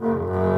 Música